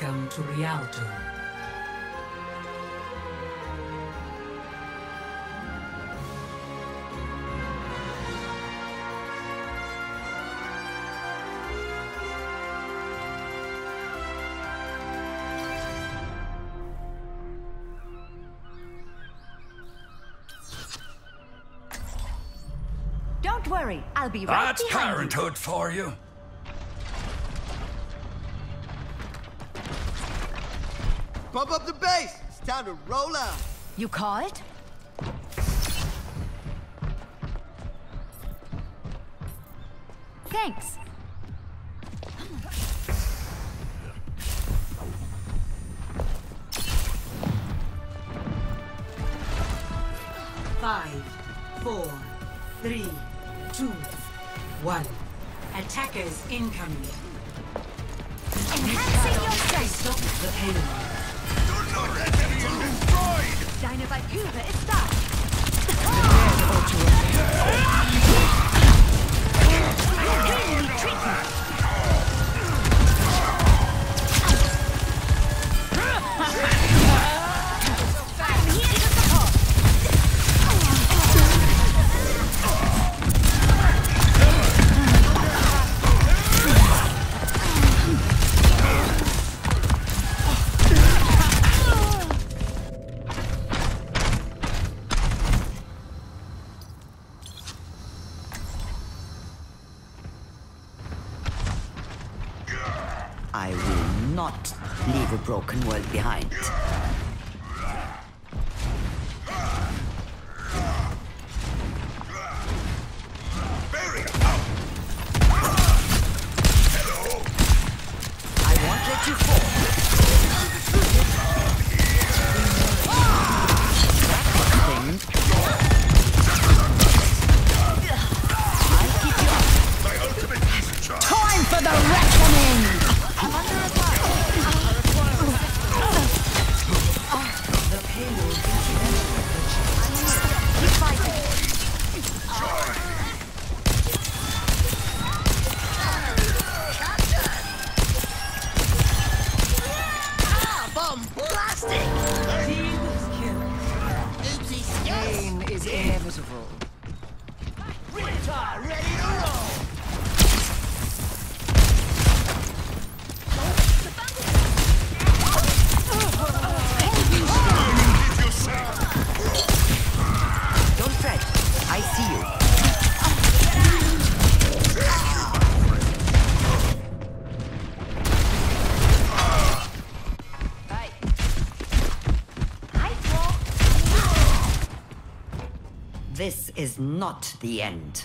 Welcome to Rialto. Don't worry, I'll be right That's behind parenthood for you. Pump up the bass. It's time to roll out. you. You call it? Thanks. Five, four, three, two, one. Attackers incoming. Enhancing your strength. Stop the payload. Dynamite Cooper is da. Really tricky. Broken world behind. Is not the end.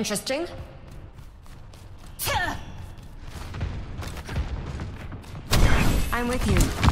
interesting. I'm with you.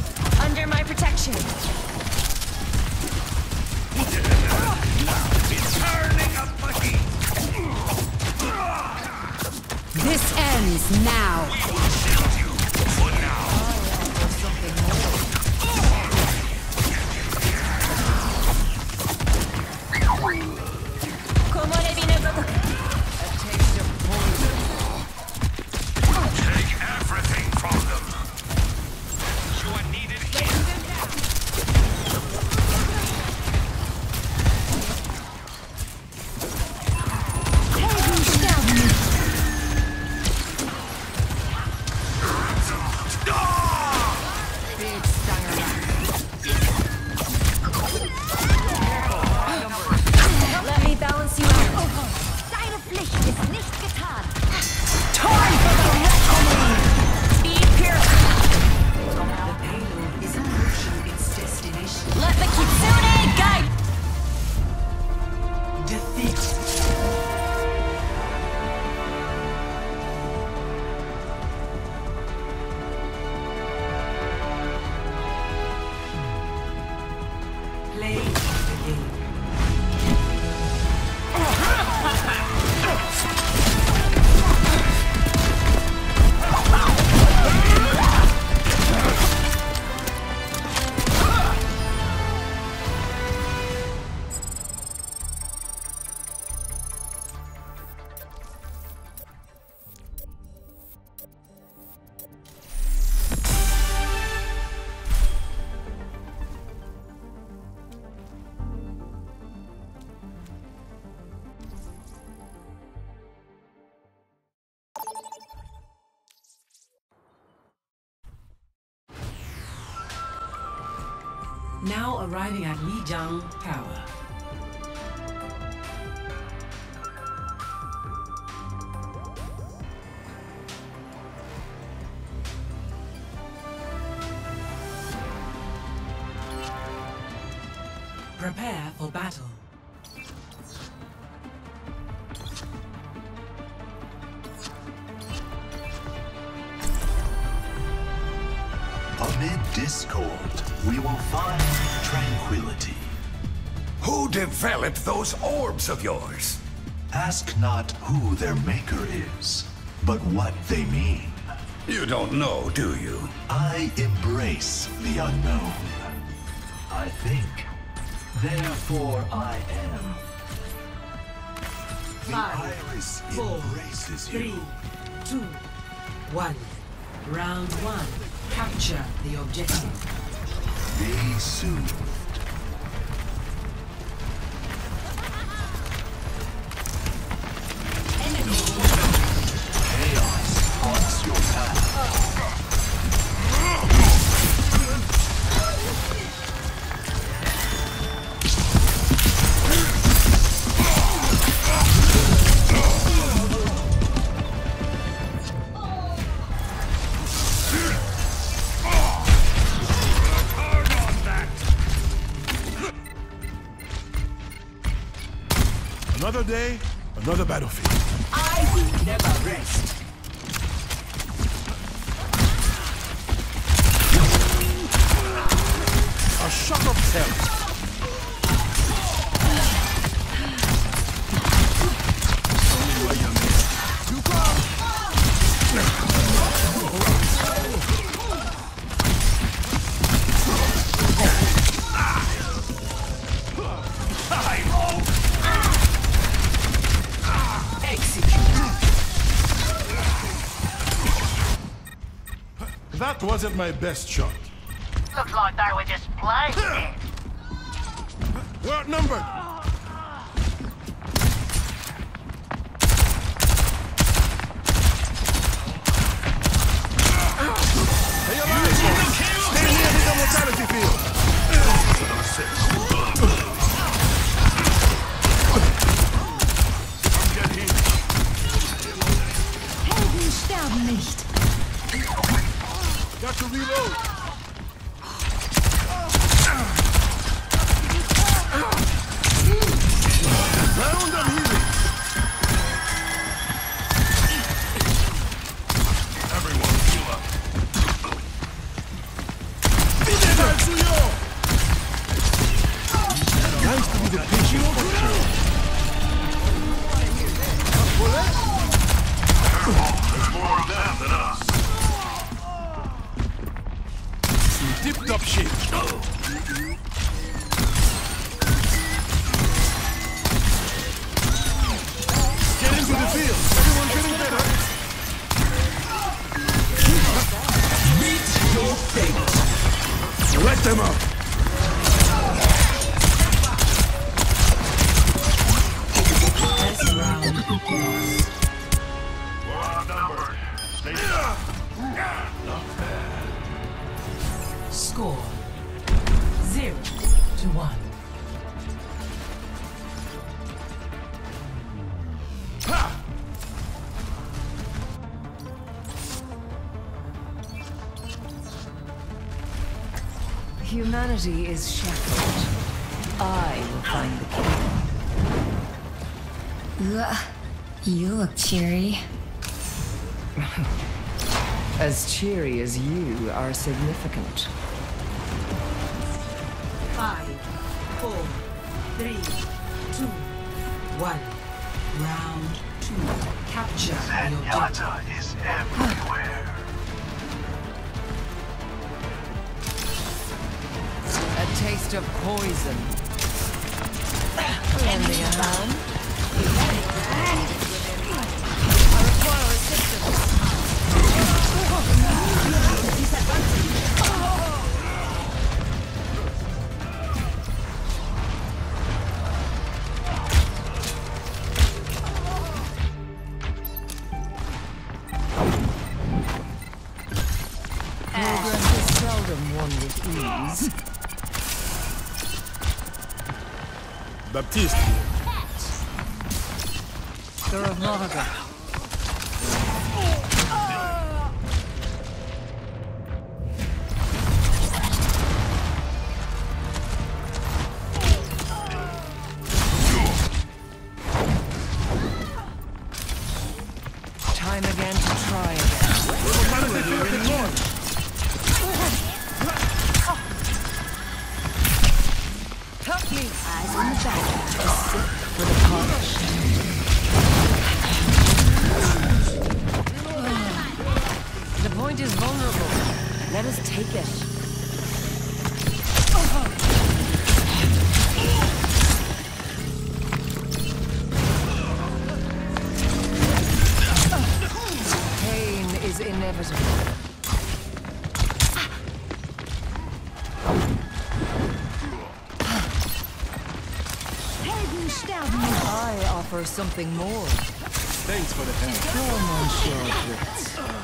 Now arriving at Lijiang Tower. Those of yours? Ask not who their maker is, but what they mean. You don't know, do you? I embrace the unknown. I think, therefore I am. The Five, iris four, embraces Three, you. two, one. Round one. Capture the objective. Be soothed. Day, another battlefield. That wasn't my best shot. Looks like they were just playing it. We're outnumbered. Stay alive, folks. Stay near the immortality field. To reload. Them up. Humanity is shackled. I will find the key. Ugh. You look cheery. As cheery as you are significant. Five, four, three, two, one. Round two. Capture the objective. Zenyatta is everywhere. Taste of poison. Lend me a hand. Progress Let us take it. Pain is inevitable. Helden sterben. I offer something more. Thanks for the help. Poor Monsieur Fritz.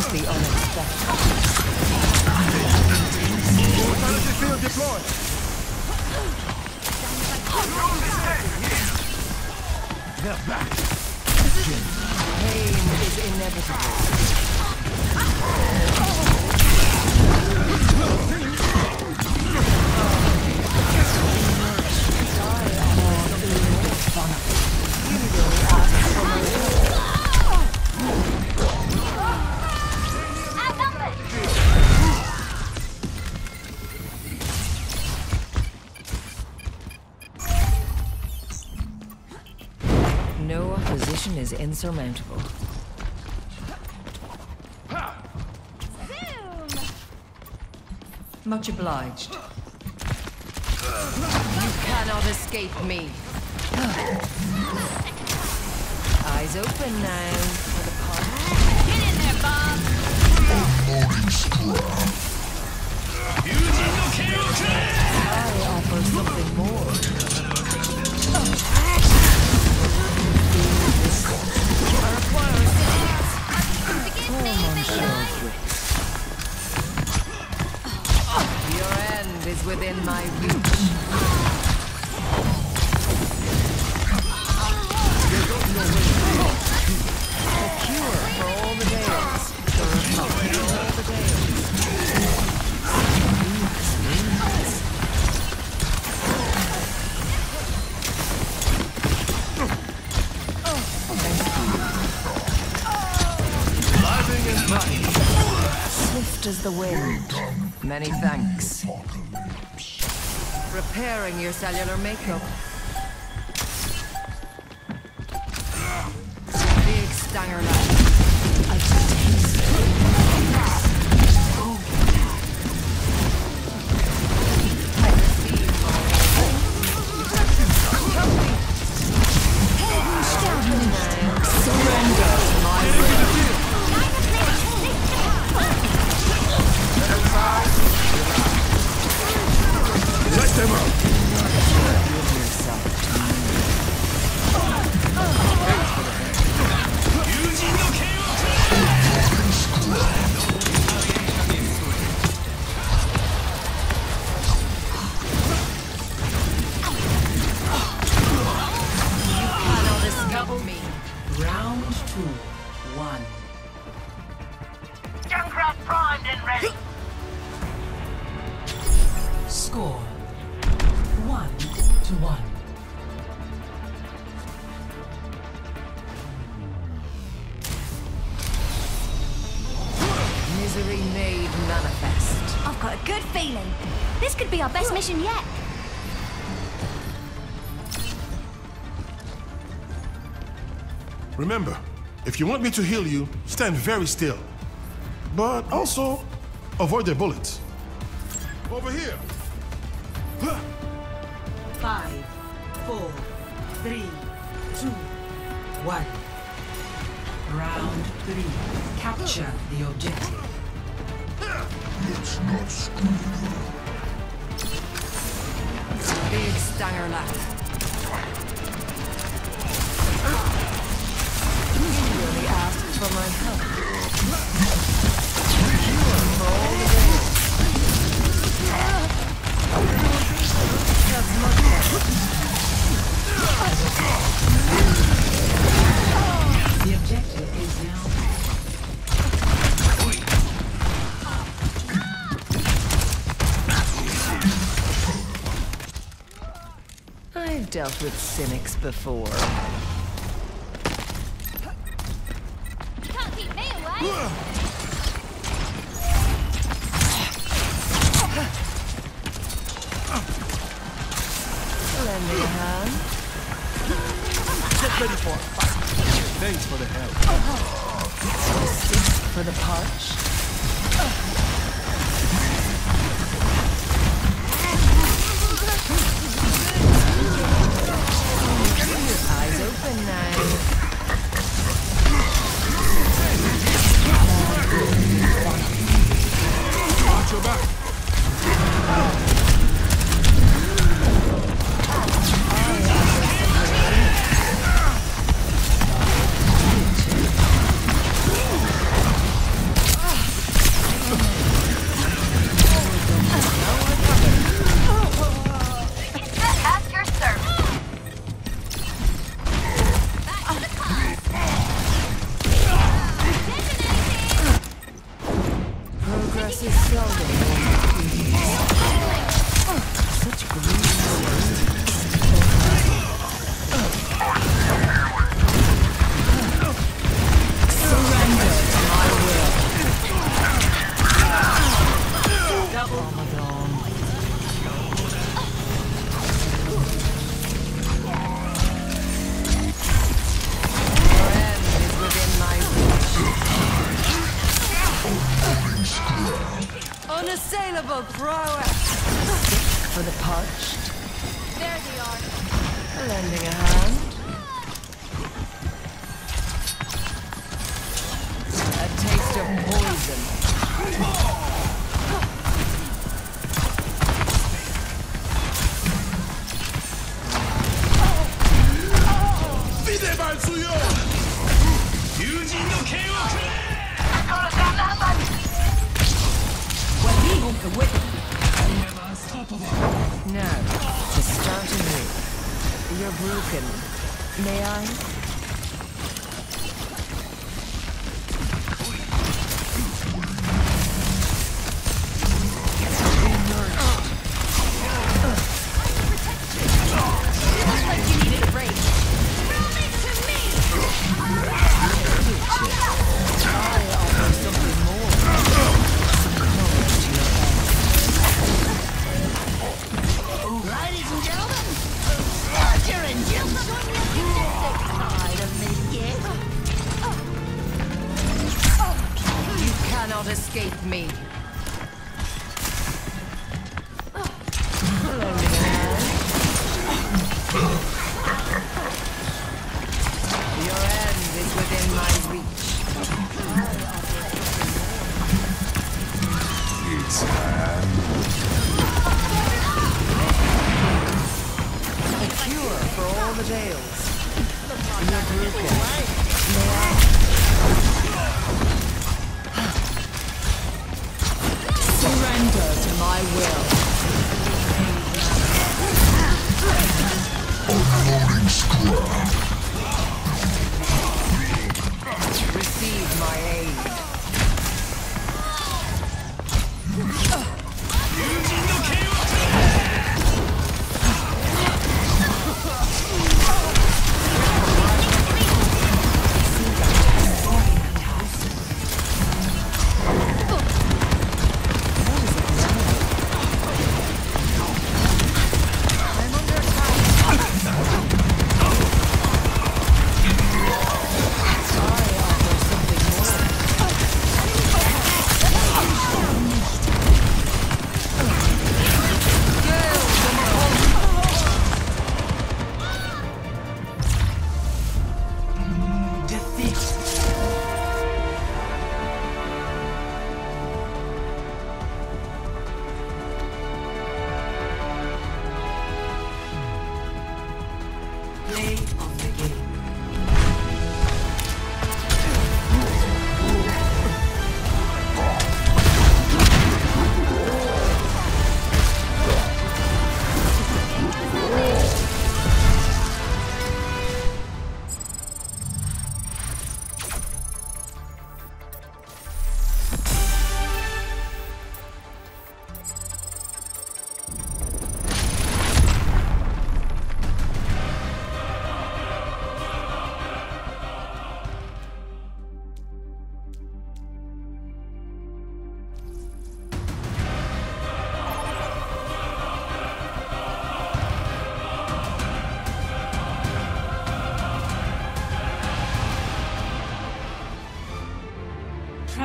Enough. The unexpected. Mortality field deployed. They're back. Pain is inevitable. Is insurmountable. Much obliged. You cannot escape me. Eyes open now for the. Get in there, Bob. I offer something more. your cellular makeup. If you want me to heal you, stand very still. But also, avoid their bullets. Over here! Five, four, three, two, one. Round three. Capture the objective. Let's not screw you. Big Stanger left. for my help. The objective is now I've dealt with cynics before. For the parched? There they are. Lending a hand. escape me.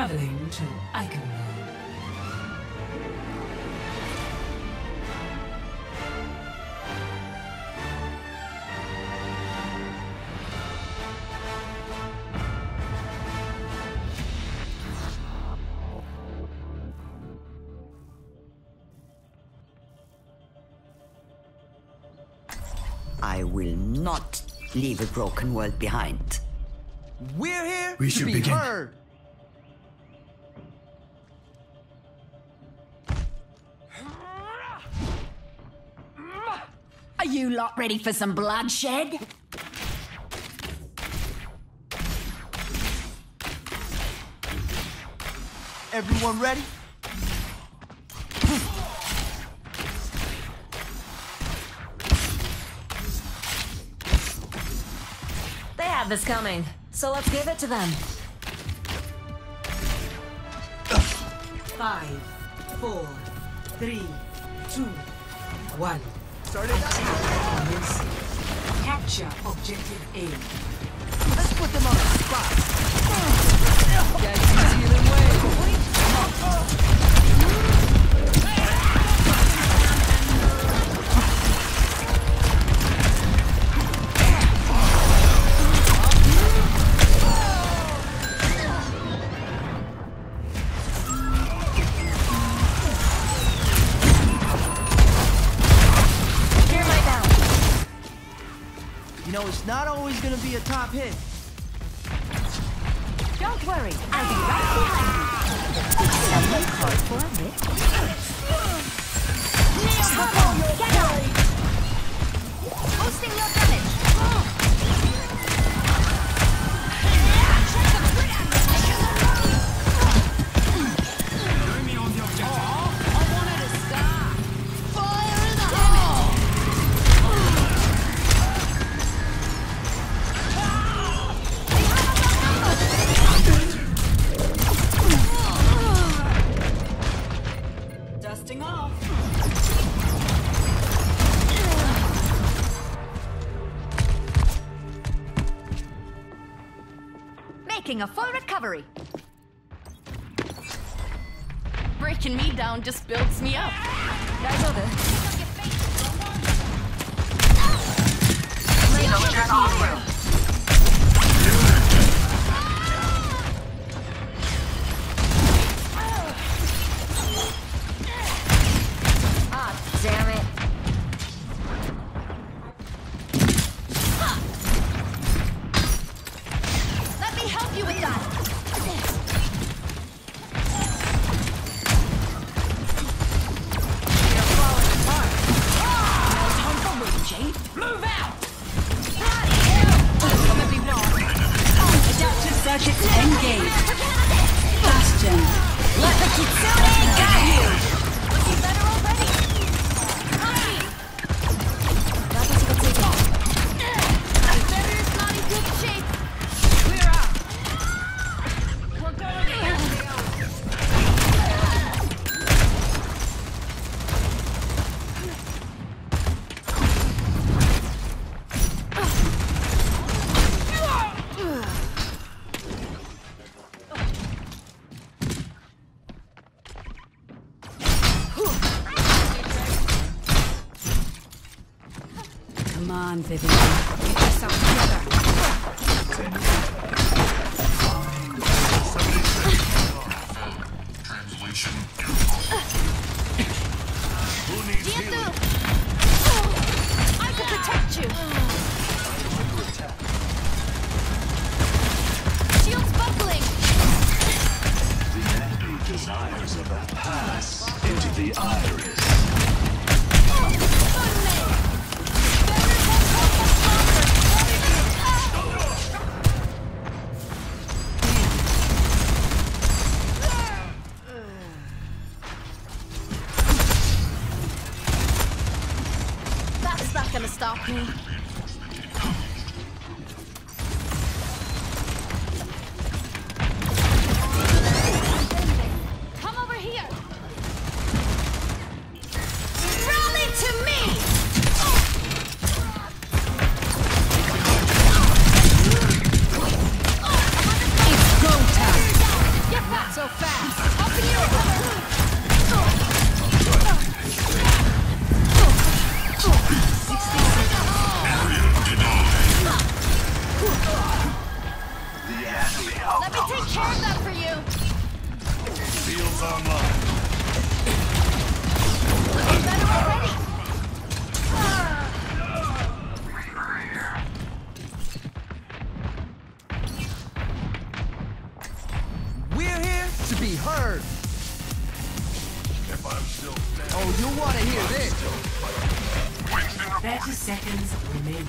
Traveling to Eichenwald. I will not leave a broken world behind. We're here We to should be begin. heard. You lot ready for some bloodshed? Everyone ready? They have this coming, so let's give it to them. Five, four, three, two, one. Start it up. Capture objective A. Let's put them on the spot. Easier than not always gonna be a top hit. Down just builds me up. the iris. word. oh, you want to hear this. 30 seconds remaining.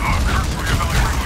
Uh,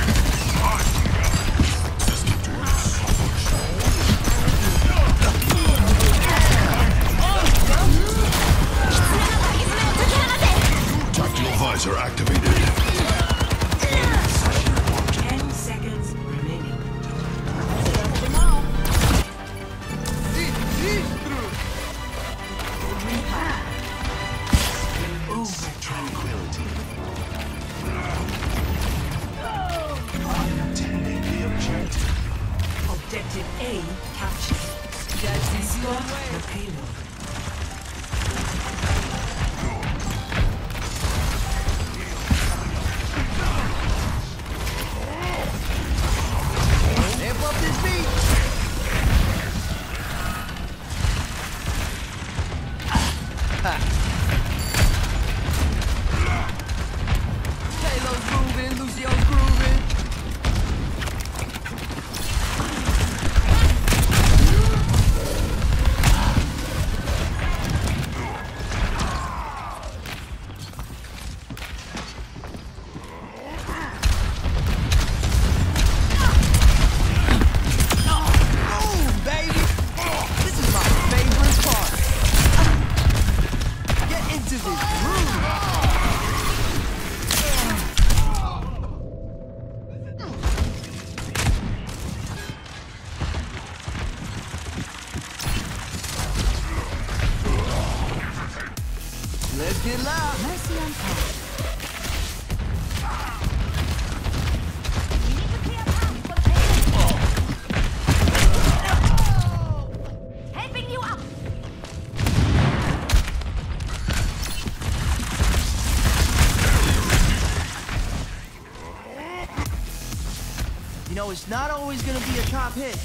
You know, it's not always going to be a top hit,